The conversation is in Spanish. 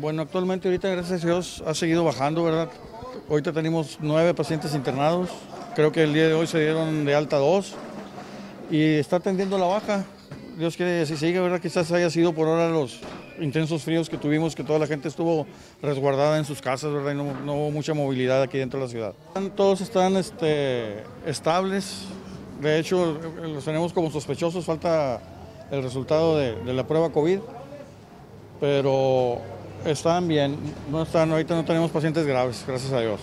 Bueno, actualmente ahorita, gracias a Dios, ha seguido bajando, ¿verdad? Ahorita tenemos nueve pacientes internados, creo que el día de hoy se dieron de alta dos y está tendiendo la baja. Dios quiere si sigue, ¿verdad? Quizás haya sido por ahora los intensos fríos que tuvimos, que toda la gente estuvo resguardada en sus casas, ¿verdad? Y no, hubo mucha movilidad aquí dentro de la ciudad. Todos están este, estables, de hecho los tenemos como sospechosos, falta el resultado de, de la prueba COVID, pero están bien, no están, ahorita no tenemos pacientes graves, gracias a Dios.